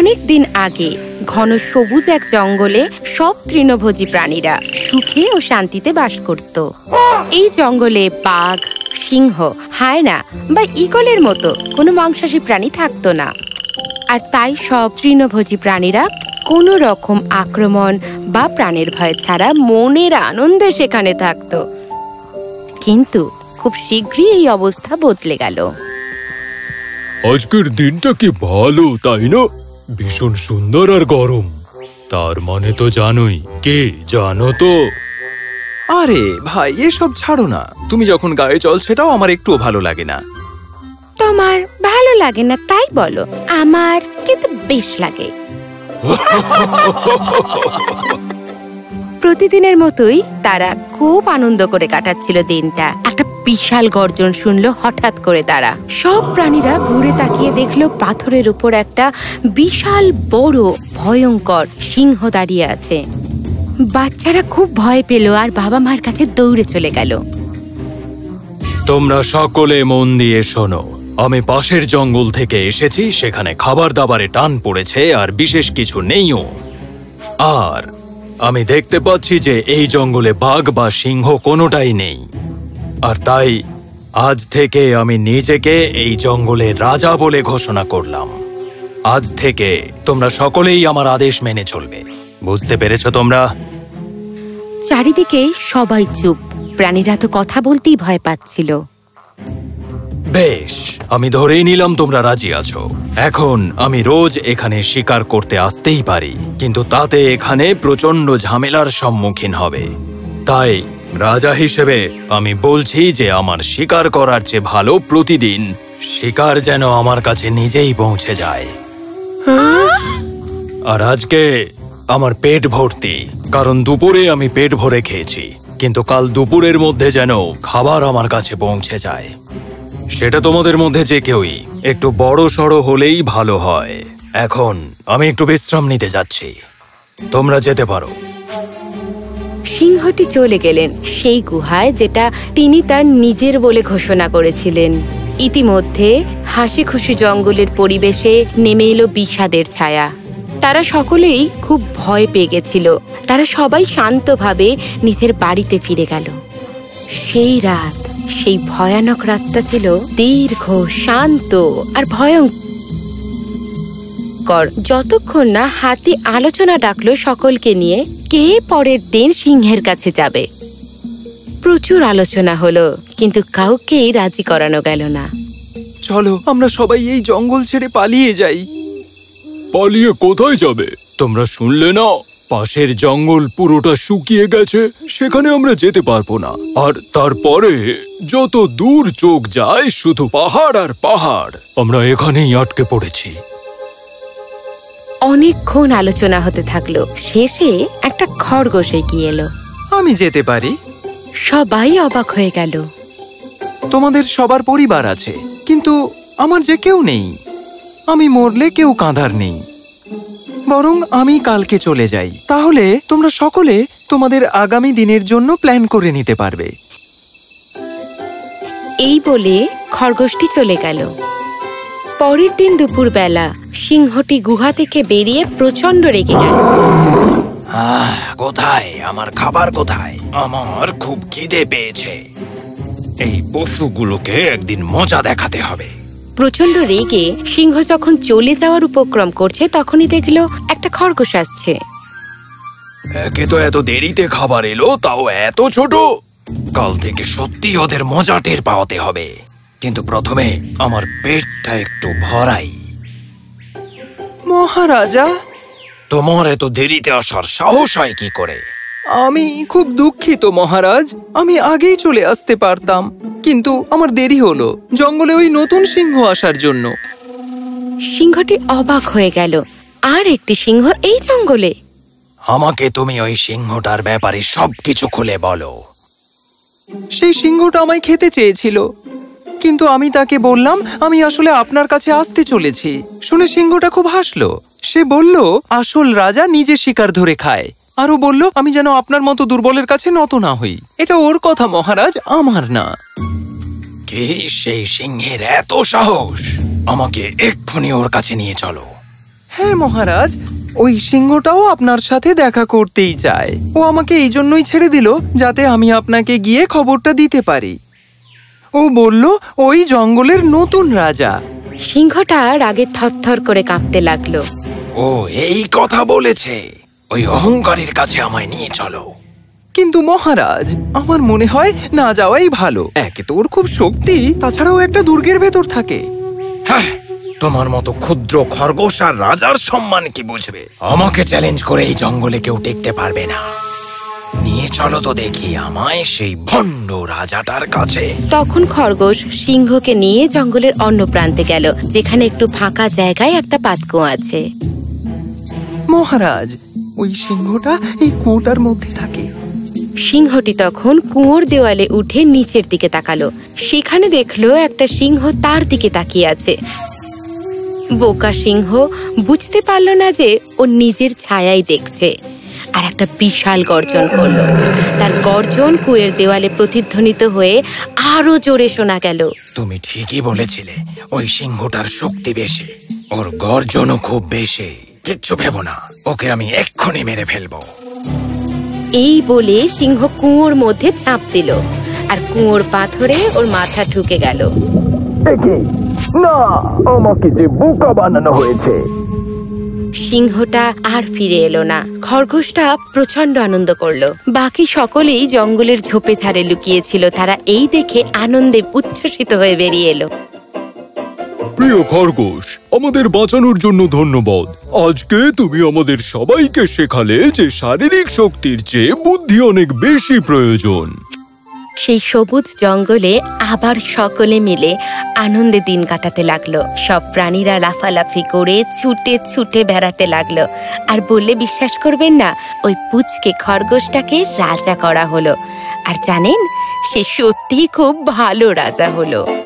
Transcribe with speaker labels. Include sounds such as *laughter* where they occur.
Speaker 1: অনেক দিন আগে ঘন সবুজ এক জঙ্গলে সব তৃণভোজী প্রাণীরা সুখে ও শান্তিতে বাস করত। এই জঙ্গলে বাঘ, সিংহ, হায়না বা ইগলের মতো কোনো মাংসাশী প্রাণী থাকতো না। আর তাই সব তৃণভোজী প্রাণীরা কোনো রকম আক্রমণ বা প্রাণের ভয় ছাড়া মনের আনন্দে সেখানে থাকতো। কিন্তু খুব শীঘ্রই এই অবস্থা বদলে গেল।
Speaker 2: আজকের দিনটা কি ভালো, তাই না? ভীষণ সুন্দর আর গরম। তার মানে তো জানোই কে জানো তো?
Speaker 3: আরে ভাই এসব ছাড়ো না। তুমি যখন গায়ে জল সেটাও আমার একটুও ভালো লাগে না।
Speaker 1: তোমার ভালো লাগে না তাই বলো। আমার কিন্তু বেশ লাগে। *laughs* প্রতিদিনের মতোই তারা খুব আনন্দ করে কাটাচ্ছিল দিনটা। একটা বিশাল গর্জন শুনল হঠাৎ করে তারা। সব প্রাণীরা ঘুরে তাকিয়ে দেখল পাথরের উপর একটা বিশাল, বড়, ভয়ঙ্কর সিংহ দাঁড়িয়ে আছে। বাচ্চারা খুব ভয় পেল আর বাবা মার কাছে দৌড়ে চলে গেল।
Speaker 2: তোমরা সকলে মন দিয়ে শোনো, আমি পাশের জঙ্গল থেকে এসেছি, সেখানে খাবার দাবারে টান পড়েছে আর বিশেষ কিছু নেইও। আর আমি দেখতে পাচ্ছি যে এই জঙ্গলে বাঘ বা সিংহ কোনোটাই নেই। আর তাই আজ থেকে আমি নিজেকে এই জঙ্গলের রাজা বলে ঘোষণা করলাম। আজ থেকে তোমরা সকলেই আমার আদেশ মেনে চলবে। বুঝতে পেরেছ তোমরা?
Speaker 1: চারিদিকে সবাই চুপ। প্রাণীরা তো কথা বলতেই ভয় পাচ্ছিল।
Speaker 2: বেশ আমি ধরেই নিলাম তোমরা রাজি আছো। এখন আমি রোজ এখানে শিকার করতে আসতেই পারি কিন্তু তাতে এখানে প্রচণ্ড ঝামেলার সম্মুখীন হবে। তাই রাজা হিসেবে আমি বলছি যে আমার শিকার করার চেয়ে ভালো প্রতিদিন শিকার যেন আমার কাছে নিজেই পৌঁছে যায়। আর আজকে আমার পেট ভর্তি, কারণ দুপুরে আমি পেট ভরে খেয়েছি, কিন্তু কাল দুপুরের মধ্যে যেন খাবার আমার কাছে পৌঁছে যায়। সেটা তোমাদের মধ্যে যে কেউই, একটু বড় সড়ো হলেই ভালো হয়। এখন আমি একটু বিশ্রাম নিতে যাচ্ছি। তোমরা যেতে পারো।
Speaker 1: সিংহটি চলে গেলেন সেই গুহায় যেটা তিনি তার নিজের বলে ঘোষণা করেছিলেন। ইতিমধ্যে হাসি খুশি জঙ্গলের পরিবেশে নেমে এলো বিষাদের ছায়া। তারা সকলেই খুব ভয় পেয়ে গেছিল। তারা সবাই শান্তভাবে নিজের বাড়িতে ফিরে গেল। সেই রাত, সেই ভয়ানক রাতটা ছিল দীর্ঘ, শান্ত আর ভয়ঙ্কর। যতক্ষণ না হাতি আলোচনা ডাকলো সকলকে নিয়ে কে পরের দিন সিংহের কাছে যাবে? প্রচুর আলোচনা হলো কিন্তু কাউকেই রাজি করানো গেল না।
Speaker 3: চলো আমরা সবাই এই জঙ্গল ছেড়ে পালিয়ে যাই।
Speaker 2: পালিয়ে কোথায় যাবে? তোমরা শুনলে না? পাশের জঙ্গল পুরোটা শুকিয়ে গেছে সেখানে আমরা যেতে পারব না। আর তারপরে যত দূর চোখ যায় শুধু পাহাড় আর পাহাড়। আমরা এখানেই আটকে পড়েছি।
Speaker 1: অনেকক্ষণ আলোচনা হতে থাকল। শেষে একটা খরগোশ এগিয়ে এলো।
Speaker 3: আমি যেতে পারি।
Speaker 1: সবাই অবাক হয়ে গেল।
Speaker 3: তোমাদের সবার পরিবার আছে কিন্তু আমার যে কেউ নেই। আমি মরলে কেউ কাঁধার নেই। বরং আমি কালকে চলে যাই। তাহলে তোমরা সকলে তোমাদের আগামী দিনের জন্য প্ল্যান করে নিতে পারবে।
Speaker 1: এই বলে খরগোশটি চলে গেল। পরের দিন দুপুরবেলা সিংহটি গুহা থেকে বেরিয়ে প্রচণ্ড রেগে গেল
Speaker 2: আহ কোথায়? আমার খাবার কোথায়? আমার খুব খিদে পেয়েছে। এই পশুগুলোকে একদিন মজা দেখাতে হবে।
Speaker 1: প্রচণ্ড রেগে সিংহ যখন চলে যাওয়ার উপক্রম করছে তখনই দেখল একটা খরগোশ আসছে।
Speaker 2: একে তো এত দেরিতে খাবার এলো তাও এত ছোট। কাল থেকে সত্যি ওদের মজা টের পাওয়াতে হবে। কিন্তু প্রথমে আমার পেটটা একটু ভরাই।
Speaker 3: মহারাজা।
Speaker 2: তোমার এত দেরিতে আসার সাহস হয় কি করে?
Speaker 3: আমি খুব দুঃখিত মহারাজ। আমি আগেই চলে আসতে পারতাম কিন্তু আমার দেরি হলো জঙ্গলে ওই নতুন সিংহ আসার জন্য।
Speaker 1: সিংহটি অবাক হয়ে গেল। আর একটি সিংহ এই জঙ্গলে?
Speaker 2: আমাকে তুমি ওই সিংহটার ব্যাপারে সবকিছু খুলে বলো।
Speaker 3: সেই সিংহটা আমায় খেতে চেয়েছিল। কিন্তু আমি তাকে বললাম আমি আসলে আপনার কাছে আসতে চলেছি। শুনে সিংহটা খুব হাসলো। সে বলল আসল রাজা নিজে শিকার ধরে খায়। আরও বলল আমি যেন আপনার মতো দুর্বলের কাছে নত না হই। এটা ওর কথা মহারাজ আমার না।
Speaker 2: কি সেই সিংহের এত সাহস? আমাকে এক্ষুনি ওর কাছে নিয়ে চলো।
Speaker 3: হ্যাঁ মহারাজ ওই সিংহটাও আপনার সাথে দেখা করতেই চায়। ও আমাকে এই জন্যই ছেড়ে দিল যাতে আমি আপনাকে গিয়ে খবরটা দিতে পারি। ও বলল ওই জঙ্গলের নতুন রাজা।
Speaker 1: সিংহটা রাগে থরথর করে কাঁপতে লাগল।
Speaker 2: ও এই কথা বলেছে। ওই অহংকারীর কাছে আমায় নিয়ে চলো।
Speaker 3: কিন্তু মহারাজ আমার মনে হয় না যাওয়াই ভালো। একে তো ওর খুব শক্তি তাছাড়াও একটা দুর্গের ভেতর থাকে।
Speaker 2: হ্যাঁ তোমার মতো ক্ষুদ্র খরগোশ আর রাজার সম্মান কি বুঝবে? আমাকে চ্যালেঞ্জ করে এই জঙ্গলে কেউ টেকতে পারবে না। নিয়ে চলো তো দেখি আমায় সেই ভণ্ড রাজাটার কাছে।
Speaker 1: তখন খরগোশ সিংহকে নিয়ে জঙ্গলের অন্য প্রান্তে গেল যেখানে একটু ফাঁকা জায়গায় একটা পাতকুয়ো আছে।
Speaker 3: মহারাজ ওই সিংহটা এই কুয়োটার মধ্যে থাকে।
Speaker 1: সিংহটি তখন কুয়োর দেওয়ালে উঠে নিচের দিকে তাকালো। সেখানে দেখল একটা সিংহ তার দিকে তাকিয়ে আছে। বোকা সিংহ বুঝতে পারল না যে ও নিজের ছায়াই দেখছে। আর একটা বিশাল গর্জন করল। তার গর্জন কুয়ের দেওয়ালে প্রতিধ্বনিত হয়ে আরও জোরে শোনা গেল।
Speaker 2: তুমি ঠিকই বলেছিলে ওই সিংহটার শক্তি বেশি। ওর গর্জনও খুব বেশি। কিচ্ছু ভেবো না ওকে আমি এক্ষুনি মেরে ফেলব।
Speaker 1: এই বলে সিংহ কুয়োর মধ্যে ঝাঁপ দিল আর কুয়োর পাথরে ওর মাথা ঢুকে গেল।
Speaker 2: না আমাকে যে বোকা বানানো হয়েছে।
Speaker 1: সিংহটা আর ফিরে এলো না। খরগোশটা প্রচণ্ড আনন্দ করল। বাকি সকলেই জঙ্গলের ঝোপে ঝাড়ে লুকিয়েছিল। তারা এই দেখে আনন্দে উচ্ছ্বসিত হয়ে বেরিয়ে এলো।
Speaker 4: প্রিয় খরগোশ, আমাদের বাঁচানোর জন্য ধন্যবাদ। আজকে তুমি আমাদের সবাইকে শেখালে যে শারীরিক শক্তির চেয়ে বুদ্ধি অনেক বেশি প্রয়োজন।
Speaker 1: সেই সবুজ জঙ্গলে আবার সকলে মিলে আনন্দে দিন কাটাতে লাগল। সব প্রাণীরা লাফালাফি করে ছুটে ছুটে বেড়াতে লাগল। আর বললে বিশ্বাস করবেন না, ওই পুচকে খরগোশটাকে রাজা করা হলো। আর জানেন, সে সত্যিই খুব ভালো রাজা হলো।